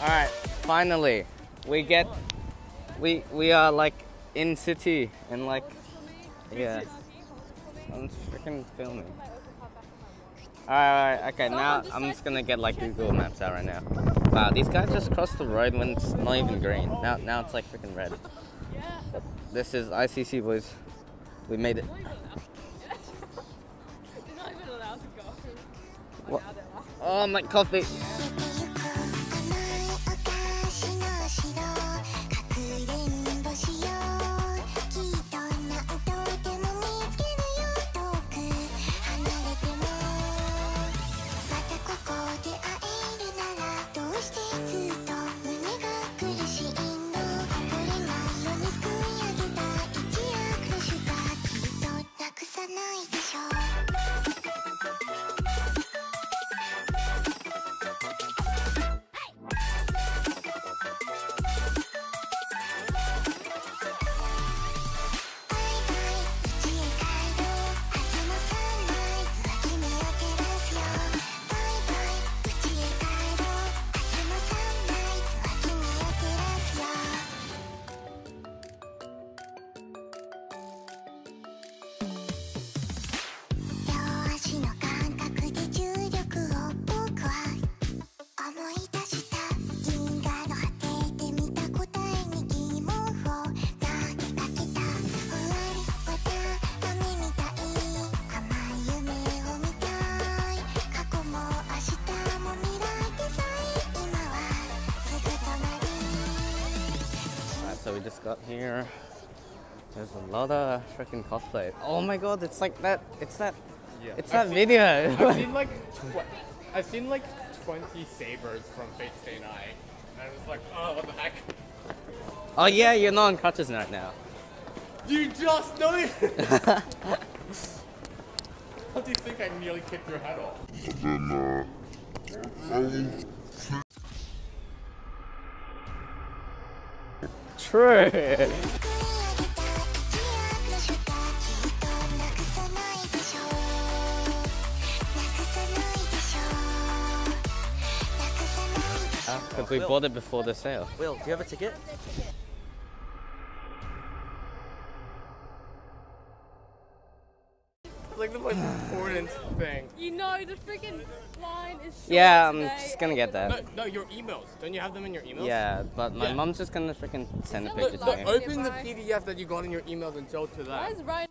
All right, finally, we get, we we are like in city and like, yeah. I'm freaking filming. Alright, alright, okay, now I'm just gonna get like Google Maps out right now. Wow, these guys just crossed the road when it's not even green. Now now it's like freaking red. This is ICC boys. We made it. You're not even allowed to go. What? Oh my coffee. Just got here. There's a lot of freaking cosplay. Oh my god, it's like that. It's that. Yeah. It's I've that seen- video. I've seen like tw- I've seen like 20 sabers from Fate Stay Night. And I was like, oh, what the heck? oh yeah, you're not on crutches right now. You just know it! How do you think I nearly kicked your head off? true. Because we bought it before the sale. Will, do you have a ticket? Like the most important thing. You know the freaking line is short Yeah, I'm today. just gonna get that. no, your emails. Don't you have them in your emails? Yeah, but my Yeah. mom's just gonna freaking send a Does picture to me. open the PDF that you got in your emails and show it to Why them. is Ryan